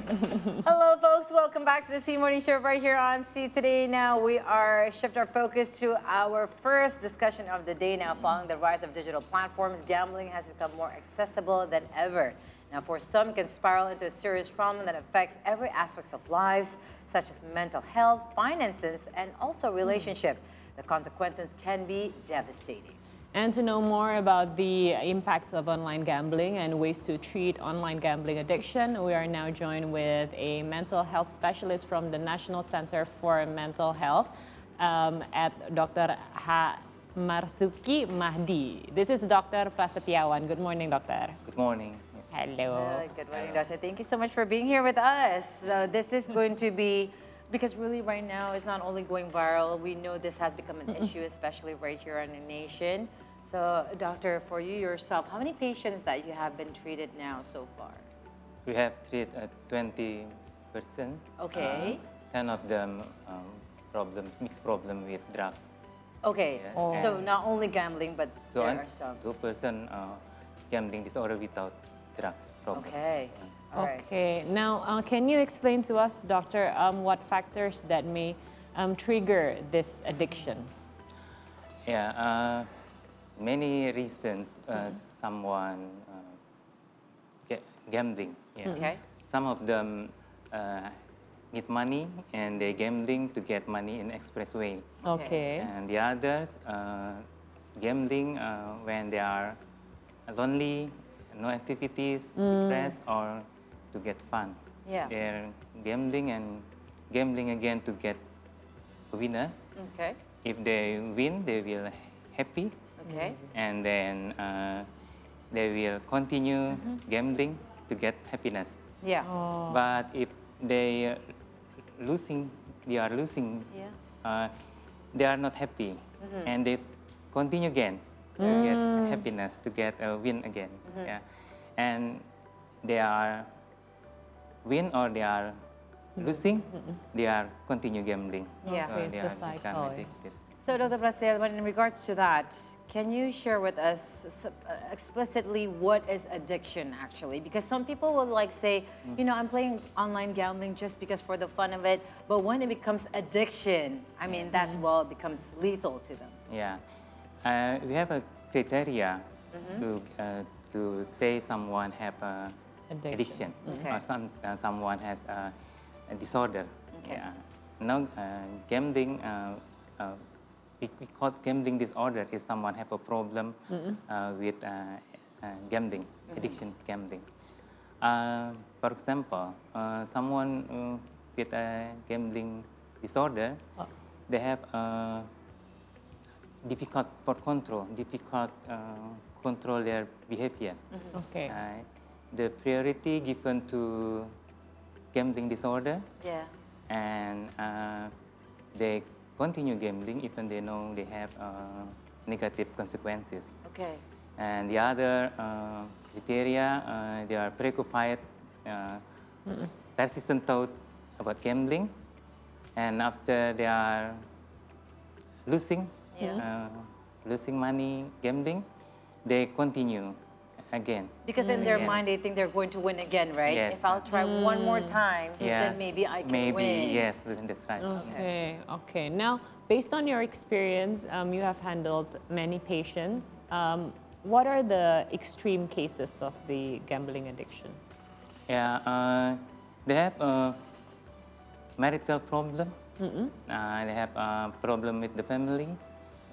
Hello, folks. Welcome back to the SEA Morning Show right here on SEA Today. Now we are shift our focus to our first discussion of the day. Now, following the rise of digital platforms, gambling has become more accessible than ever. Now, for some, can spiral into a serious problem that affects every aspect of lives, such as mental health, finances, and also relationship. The consequences can be devastating. And to know more about the impacts of online gambling and ways to treat online gambling addiction, we are now joined with a mental health specialist from the National Center for Mental Health um, at Dr. Ha Marzoeki Mahdi. This is Dr. Prasetiyawan. Good morning, doctor. Good morning. Hello. Uh, good morning, Doctor. Thank you so much for being here with us. So this is going to be, because really right now it's not only going viral, we know this has become an issue, especially right here in the nation. So doctor, for you yourself, how many patients that you have been treated now so far? We have treated uh, 20 percent. Okay. Uh, 10 of them um, problems, mixed problem with drug. Okay, Yeah. Oh. so not only gambling, but Two, there are some. two person uh, gambling disorder without drugs problem. Okay, all right. Okay. Now, uh, can you explain to us, doctor, um, what factors that may um, trigger this addiction? Yeah, uh, many reasons uh, someone uh, ga- gambling. Yeah. Okay. Some of them uh, need money and they gambling to get money in express way. Okay. And the others uh, gambling uh, when they are lonely, no activities, depressed, or to get fun. Yeah. They're gambling and gambling again to get a winner. Okay, If they win, they will happy, okay, and then uh, they will continue gambling to get happiness. yeah, Oh. But if they uh, losing, they are losing yeah. uh, they are not happy. And they continue again to get happiness to get a win again. Yeah. And they are win or they are losing they are continue gambling. Yeah. so Okay, they it's a are become cycle, addicted So, Dr. Prasad, when in regards to that, can you share with us uh, explicitly what is addiction actually? Because some people will like say, you know, I'm playing online gambling just because for the fun of it, but when it becomes addiction, I mean, that's well, it becomes lethal to them. yeah uh, we have a criteria to uh, to say someone have a Addiction. addiction, Okay. or some, uh, someone has a, a disorder. Okay. Yeah. Now, uh, gambling, uh, uh, we, we call gambling disorder if someone have a problem uh, with uh, uh, gambling, addiction to gambling. Uh, for example, uh, someone uh, with a gambling disorder, they have uh, difficult for control, difficult uh, control their behavior. Okay. Uh, the priority given to gambling disorder Yeah. and uh, they continue gambling even they know they have uh, negative consequences. Okay. And the other uh, criteria, uh, they are preoccupied, uh, persistent thought about gambling, and after they are losing, Yeah. uh, losing money gambling, they continue again. Because in their Yeah. mind, they think they're going to win again, right? Yes. If I'll try one more time, then maybe I can maybe, win. yes, that's right. Okay, okay. Now, based on your experience, um, you have handled many patients. Um, what are the extreme cases of the gambling addiction? Yeah, uh, they have a marital problem. Uh, they have a problem with the family,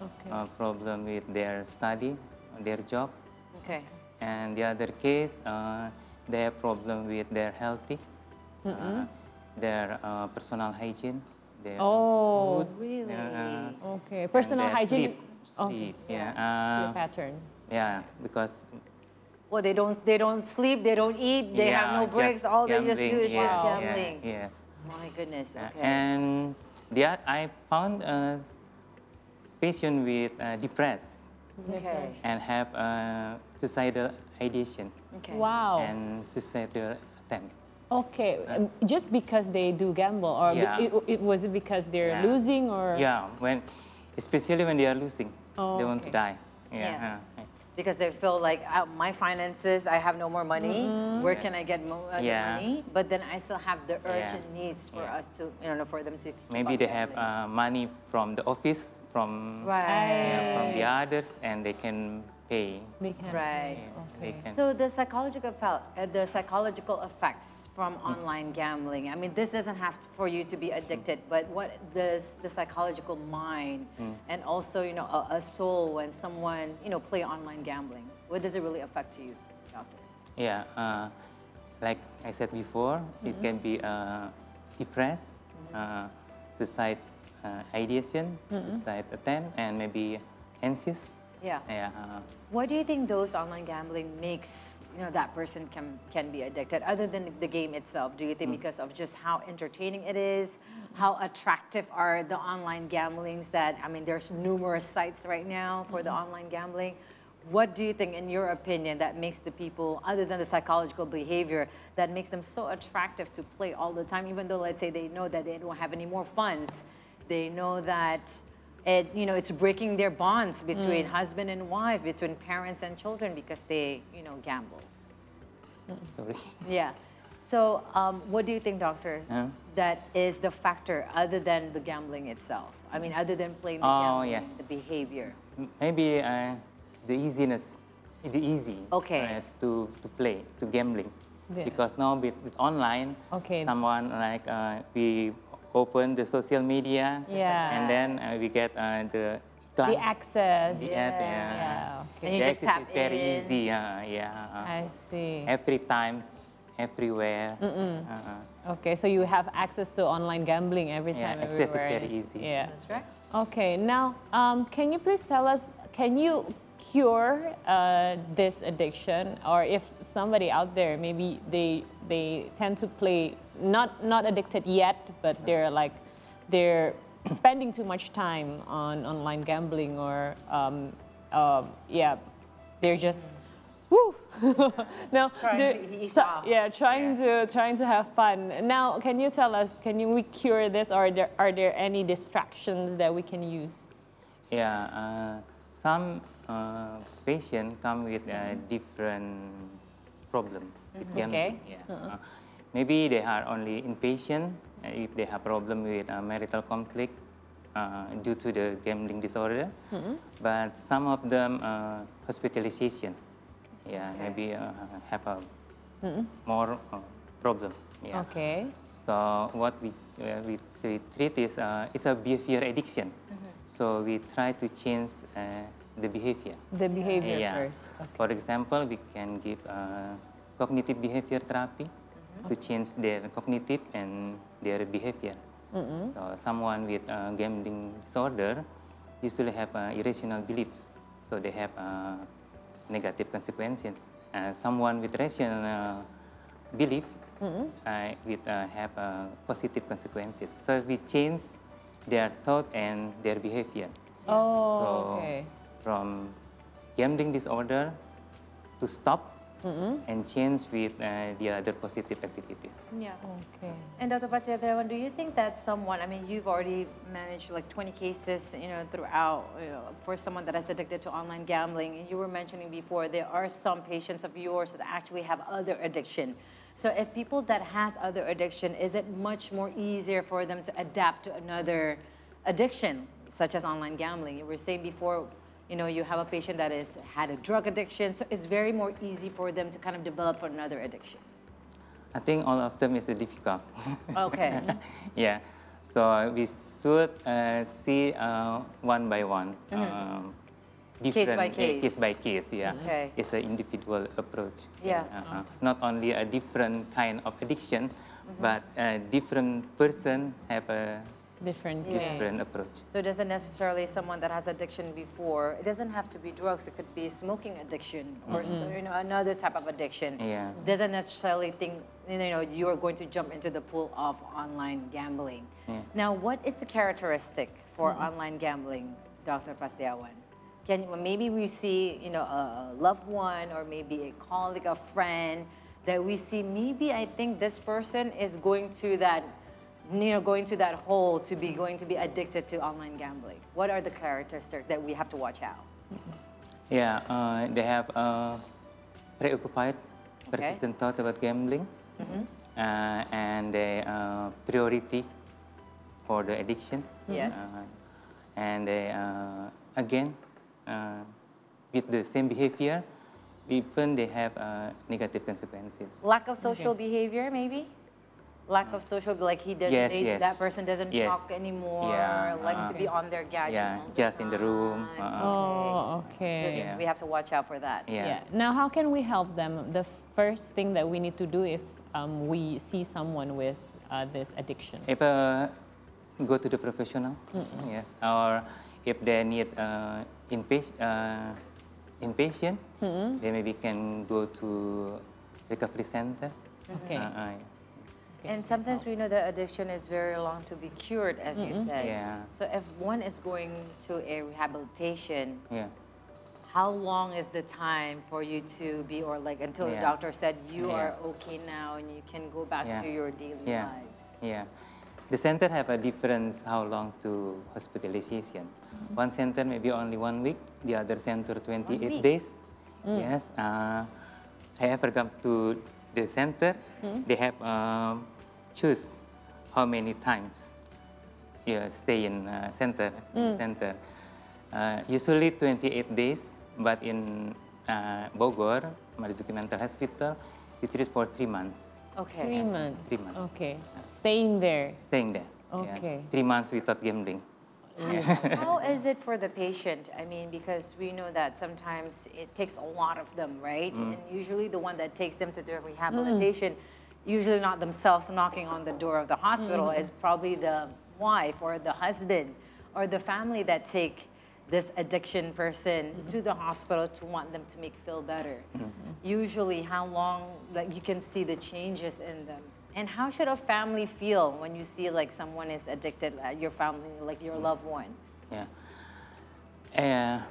Okay. a problem with their study, their job, Okay. And the other case, uh, they have problem with their healthy, uh, their uh, personal hygiene, their Oh, food, really? uh, okay. Personal hygiene. Sleep, Oh, sleep, yeah, sleep uh, patterns. yeah, because Well, they don't they don't sleep, they don't eat, they have no breaks. just All they just do gambling, is just yeah, yeah, gambling. yes. My goodness. Uh, And the, oth- I found a patient with uh, depressed okay. and have uh, suicidal ideation Okay. Wow. and suicidal attempt. Okay, um, just because they do gamble, or Yeah. it, it, was it because they're Yeah. losing, or Yeah, when especially when they are losing, Oh, they want to die. Yeah. Yeah. uh, because they feel like uh, my finances, I have no more money. Where can I get mo- uh, Yeah. money? But then I still have the Yeah. urgent needs for Yeah. us to, you know, for them to. keep Maybe on they have uh, money from the office, from Right. yeah, from the others, and they can pay. They can. Right. Yeah, Okay. they can. So the psychological effect, uh, the psychological effects from online gambling. I mean, this doesn't have to, for you to be addicted, but what does the psychological mind and also, you know, a, a soul when someone, you know, play online gambling? What does it really affect to you, doctor? Yeah, uh, like I said before, it can be uh, depressed, uh, suicide uh, ideation, suicide attempt, and maybe anxious. Yeah. Yeah, uh, What do you think those online gambling makes you know that person can can be addicted other than the game itself? Do you think because of just how entertaining it is, how attractive are the online gamblings that I mean there's numerous sites right now for the online gambling. What do you think in your opinion that makes the people other than the psychological behavior that makes them so attractive to play all the time even though let's say they know that they don't have any more funds, they know that it, you know, it's breaking their bonds between husband and wife, between parents and children because they, you know, gamble. sorry. Yeah. So, um, what do you think, doctor? Huh? That is the factor other than the gambling itself. I mean, other than playing the Oh, gambling, yeah. the behavior. Maybe uh, the easiness, the easy Okay. uh, to, to play, to gambling. Yeah. Because now with, with online, Okay. someone like uh, we open the social media, Yeah. and then uh, we get uh, the The access. The ad, yeah. Yeah, okay. And you The just access tap is very in. easy. Uh, yeah. I see. every time, everywhere. Uh, Okay, so you have access to online gambling every time. Yeah, time, access is very easy. Yeah. That's right. Okay, now um, can you please tell us, can you cure uh, this addiction, or if somebody out there maybe they they tend to play not not addicted yet, but they're like they're spending too much time on online gambling, or um, uh, yeah, they're just. Woo! no, Trying to ease so- yeah, trying to trying to have fun. Now, can you tell us? Can you we cure this, or are there, are there any distractions that we can use? yeah. Uh, some uh, patients come with uh, different problem with gambling. Okay. Yeah. Uh, maybe they are only inpatient if they have problem with uh, marital conflict uh, due to the gambling disorder. But some of them uh, hospitalization. Yeah, maybe uh, have a more uh, problem. Yeah. Okay. So what we, uh, we, we treat is uh, it's a behavior addiction. So we try to change uh, the behavior. The behavior Yeah. first. For example, we can give uh, cognitive behavior therapy to change their cognitive and their behavior. So someone with uh, gambling disorder usually have uh, irrational beliefs. So they have uh, negative consequences. Uh, someone with rational uh, belief uh, with uh, have uh, positive consequences. So we change their thought and their behavior. Oh, so okay. from gambling disorder to stop and change with uh, the other positive activities. Yeah. Okay. And Dr. Prasetiyawan, do you think that someone, I mean, you've already managed like 20 cases, you know, throughout you know, for someone that is addicted to online gambling. And you were mentioning before there are some patients of yours that actually have other addiction. So if people that has other addiction, is it much more easier for them to adapt to another addiction, such as online gambling? You were saying before, you know, you have a patient that has had a drug addiction, so it's very more easy for them to kind of develop for another addiction. I think all of them is uh, difficult. Okay. yeah. So we should uh, see uh, one by one. Um, Mm-hmm. Case by uh, case. case by case, yeah. Okay. It's an individual approach. Yeah. Uh-uh. Not only a different kind of addiction, Mm-hmm. but a different person have a Different Yeah. different approach. So it doesn't necessarily someone that has addiction before. It doesn't have to be drugs. It could be smoking addiction or so, mm-hmm. you know another type of addiction. Yeah. Doesn't necessarily think you know you are going to jump into the pool of online gambling. Yeah. Now, what is the characteristic for mm-hmm. online gambling, Dr. Prasetiyawan? Can you- maybe we see you know a loved one or maybe a colleague, a friend that we see maybe I think this person is going to that you know, going to that hole to be going to be addicted to online gambling? What are the characteristics that we have to watch out? Yeah, uh, they have uh, preoccupied, persistent thought about gambling, Mm-hmm. uh, and the uh, priority for the addiction. Yes. Uh, and they, uh, again, uh, with the same behavior, even they have uh, negative consequences. Lack of social behavior, maybe? Lack of social, like he doesn't, Yes, they- yes. that person doesn't Yes. talk anymore, Yeah, likes uh, to be on their gadget. yeah, all the just in the room, uh-uh. Oh, So okay. yes, we have to watch out for that. Yeah. Now, how can we help them? The first thing that we need to do if um, we see someone with uh, this addiction. If uh, go to the professional, yes, or if they need uh, inpatient, uh, inpatient they maybe can go to recovery center. Okay. And sometimes we know that addiction is very long to be cured, as you said. Yeah. So if one is going to a rehabilitation, yeah. how long is the time for you to be, or like until the doctor said you Yeah. are okay now and you can go back Yeah. to your daily Yeah. lives? Yeah. The center have a difference how long to hospitalization. One center maybe only one week, the other center 28 week? days. Yes. Uh, I ever come to the center, they have um, choose how many times you stay in uh, center. Center. Uh, usually 28 days, but in uh, Bogor, Marzoeki Mental Hospital, you treat for three months. Okay. Three months. Three months. Okay. Staying there. staying there. yeah. Okay. Three months without gambling. How is it for the patient? I mean, because we know that sometimes it takes a lot of them, right? Mm. And usually the one that takes them to the rehabilitation, usually not themselves knocking on the door of the hospital, Mm-hmm. is probably the wife or the husband or the family that take this addiction person Mm-hmm. to the hospital to want them to make feel better. Mm-hmm. Usually, how long like you can see the changes in them. And how should a family feel when you see like someone is addicted, uh, your family, like your loved one? Yeah. Uh,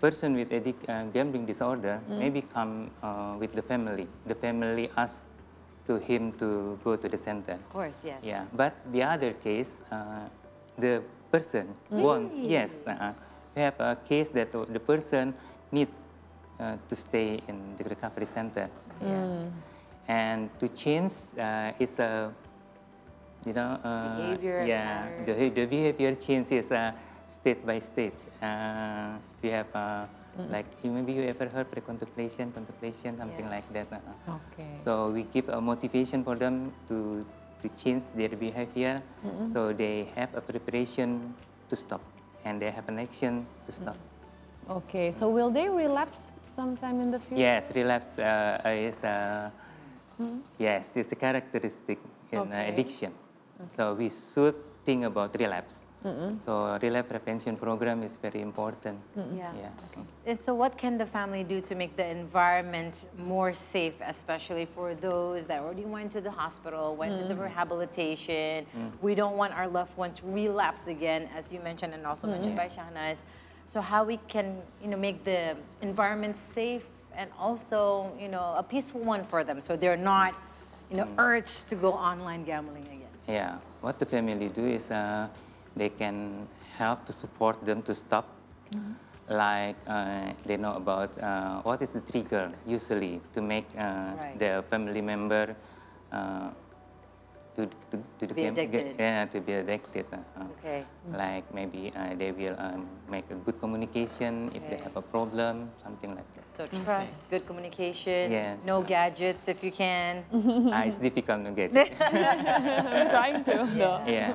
person with addic- uh, gambling disorder maybe come uh, with the family. The family asks to him to go to the center. Of course, yes. Yeah. But the other case, uh, the person wants, yes. Uh, we have a case that the person need uh, to stay in the recovery center. Yeah. And to change uh, is a, you know, uh, Behavior Yeah, the, the behavior change is uh, state by state. Uh, we have uh, like you- maybe you ever heard pre-contemplation, contemplation, something like that. uh. Okay. So we give a motivation for them to, to change their behavior. So they have a preparation to stop and they have an action to stop. Okay. So will they relapse sometime in the future? Yes, relapse uh, is uh, Mm-hmm. yes, it's a characteristic in uh, Okay. addiction. So we should think about relapse. So relapse prevention program is very important. Yeah. Yeah. Okay. And so, what can the family do to make the environment more safe, especially for those that already went to the hospital, went to the mm. rehabilitation? Mm. We don't want our loved ones to relapse again, as you mentioned, and also mentioned mm-hmm. by Shahnaz. So, how we can, you know, make the environment safe and also, you know, a peaceful one for them, so they're not, you know, urged to go online gambling again. Yeah, what the family do is uh, they can help to support them to stop. Like uh, they know about uh, what is the trigger usually to make uh, Right. the family member uh, to, to, to, be gam- ga- addicted. yeah, to be addicted. uh, uh. Okay. Like maybe uh, they will um, make a good communication if they have a problem, something like that. So trust, good communication, Yes. no gadgets if you can. Ah, it's difficult to get. it. I'm trying to. no. yeah.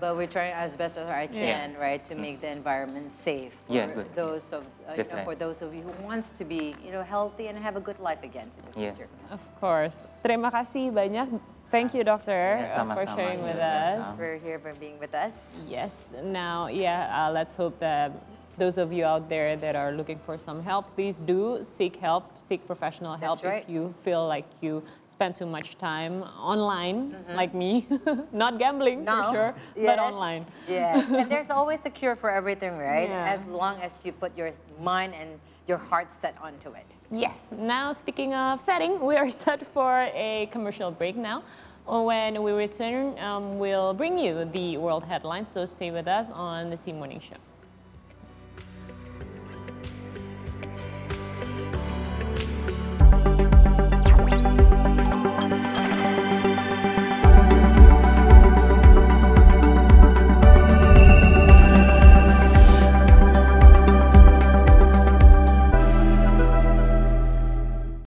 But we're trying as best as I can, Yes. right, to make the environment safe for Yeah, good. those of uh, you know, right. for those of you who wants to be, you know, healthy and have a good life again in the future. Yes. future. Of course. Terima kasih banyak. Thank you, doctor, Yeah, uh, for sama-sama. sharing with us. For here for being with us. Yes. Now, yeah, uh, let's hope that those of you out there that are looking for some help, please do seek help, seek professional help right. if you feel like you spend too much time online, Mm-hmm. like me. Not gambling for sure, but online. Yeah, and there's always a cure for everything, right? Yeah. As long as you put your mind and your heart set onto it. Yes. Now, speaking of setting, we are set for a commercial break now. When we return, um, we'll bring you the world headlines, so stay with us on the SEA Morning Show.